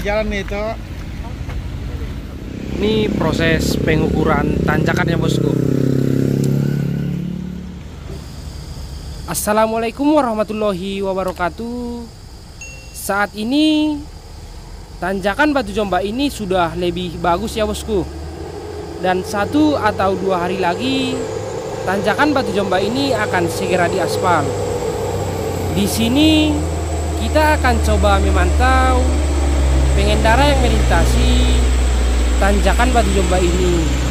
di jalan nih itu. Ini proses pengukuran tanjakan ya bosku. Assalamualaikum warahmatullahi wabarakatuh. Saat ini tanjakan Batu Jomba ini sudah lebih bagus ya bosku. Dan satu atau dua hari lagi tanjakan Batu Jomba ini akan segera diaspal. Di sini kita akan coba memantau pengendara yang melintasi tanjakan Batu Jomba ini.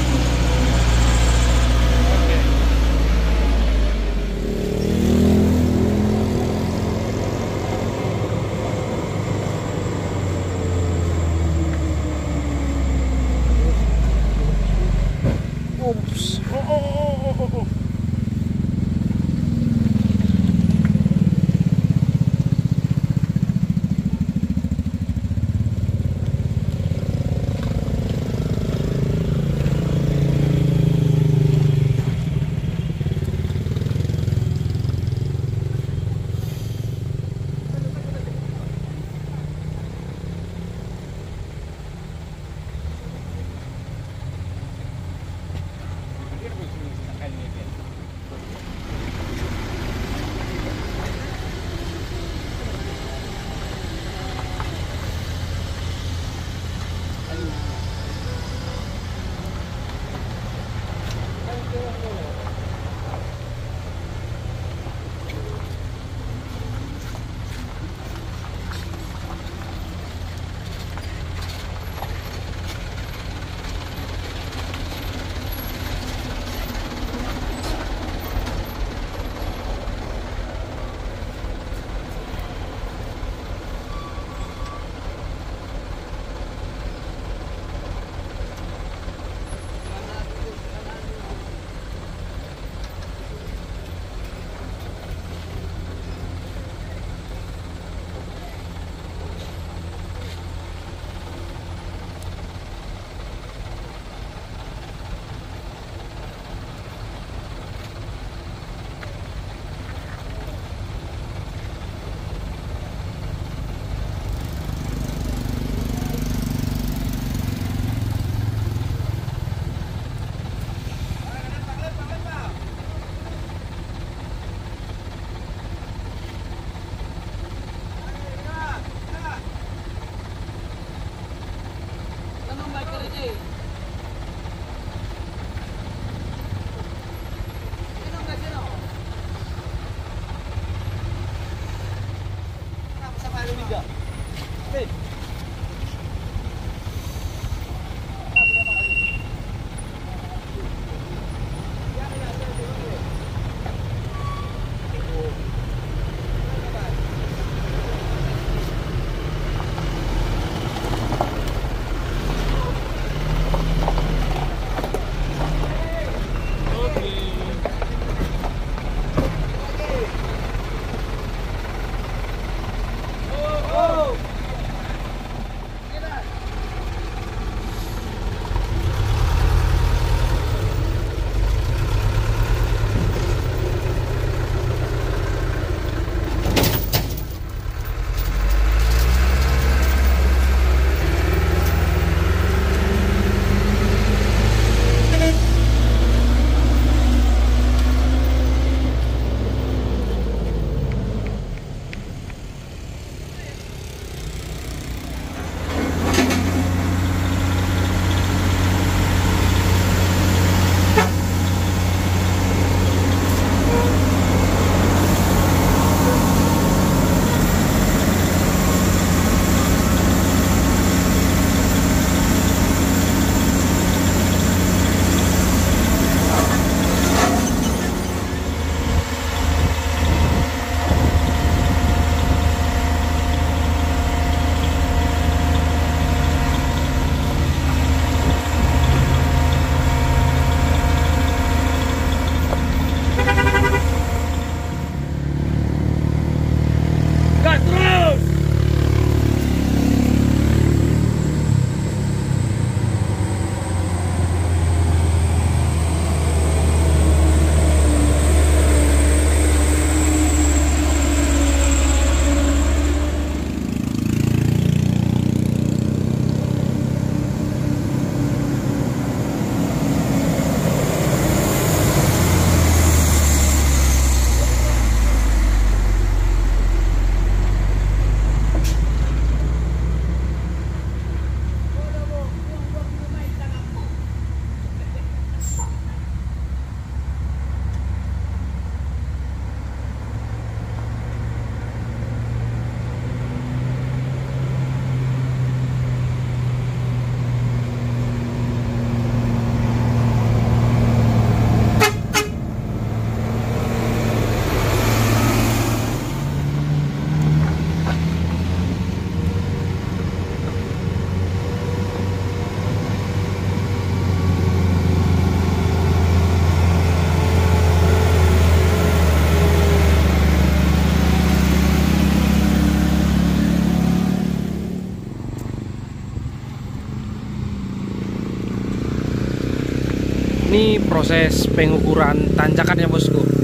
Proses pengukuran tanjakan ya bosku.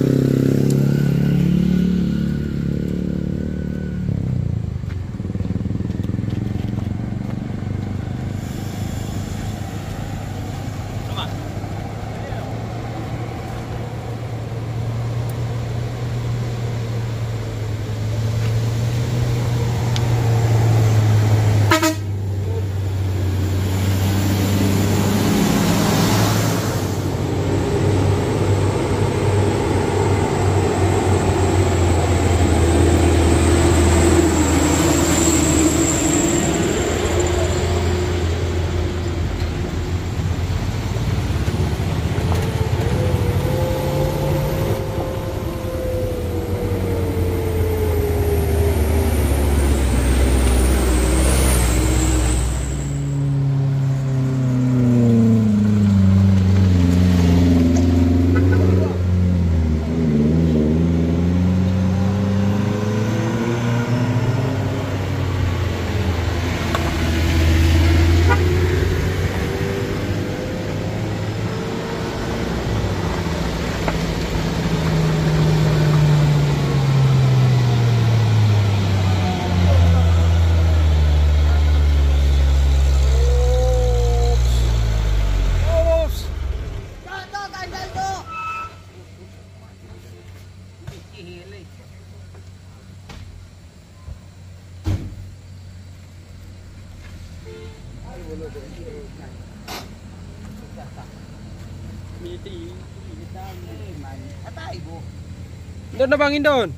Indon na bang Indon?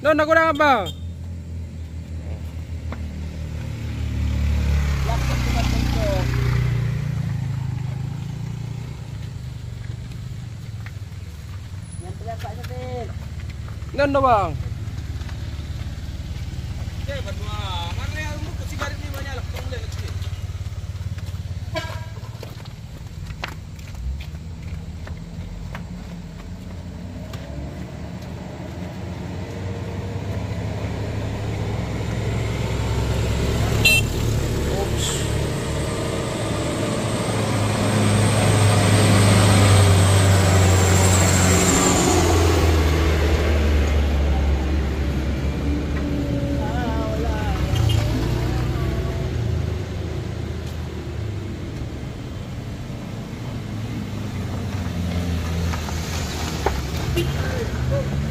Indon ako na bang? Indon na bang? Roro. Vamos.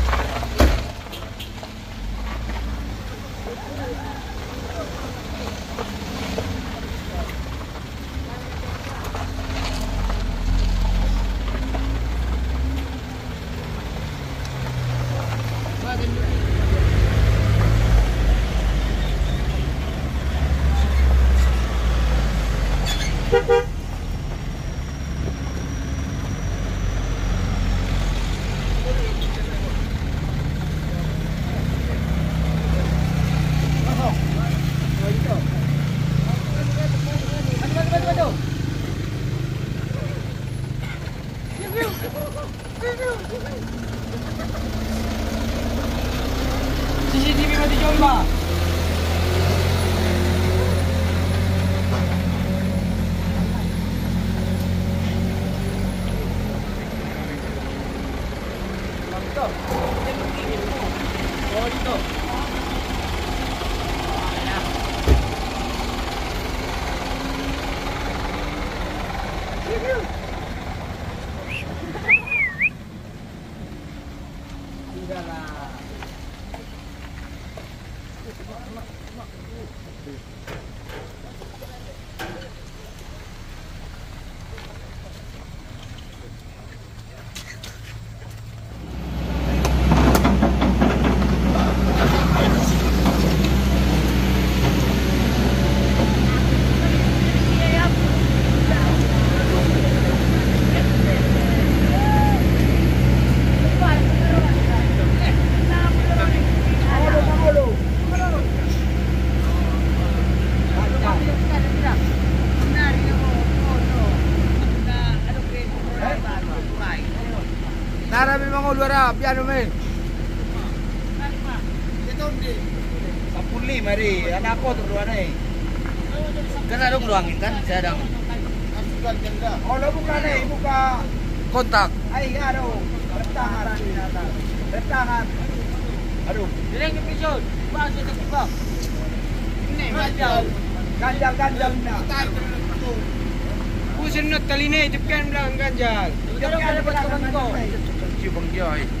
よし。Piano men. Sapul lima di. Anak aku tuh dua nih. Kan ada ngeluangin kan? Saya ada. Kalau buka nih, buka kontak. Ay, ano, retahan binata. Retahan. Aduh. Ini yang episode. Bahasa terbuka. Ini ganjal. Ganjal, na. Pusin na tali na, itipkan lang ang ganjal. Diyan ka dapat kaman ko. Bang Joy.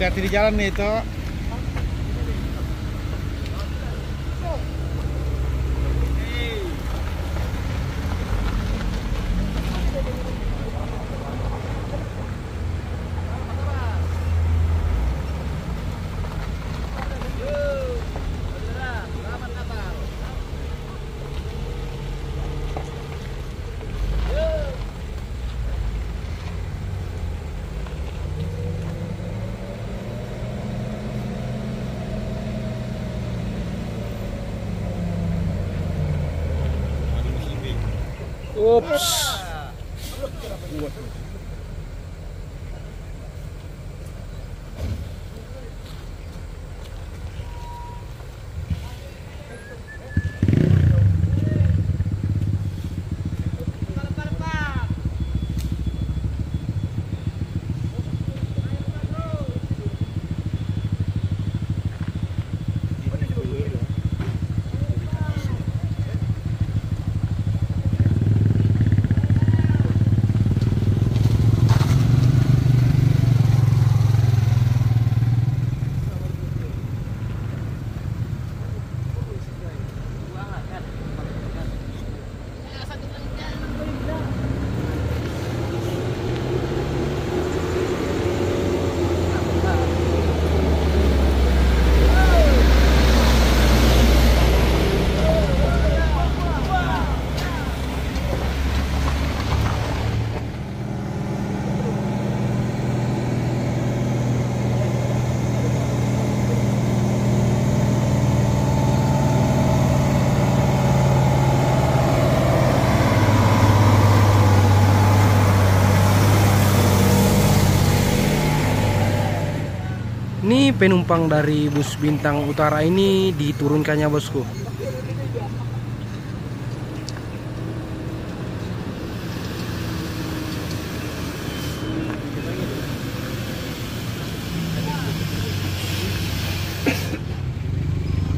Hati-hati di jalan nih itu. Penumpang dari bus Bintang Utara ini diturunkannya bosku.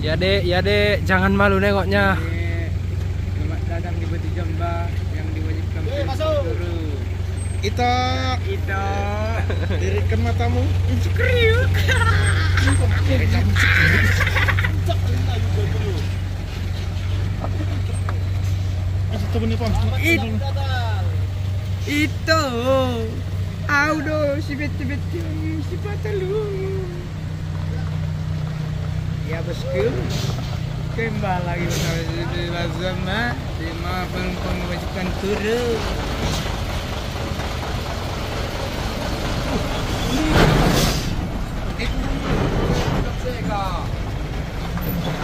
Ya dek, ya dek, jangan malu nengoknya. Selamat datang di Batu Jamba yang diwajibkan Eh, masuk. Itu itu dirikan matamu. Kriuk itu Audo si bete bete si patalu. Ya bosku Kembali lagi bersama Zama. Di mana penumpang mewajibkan turun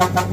Thank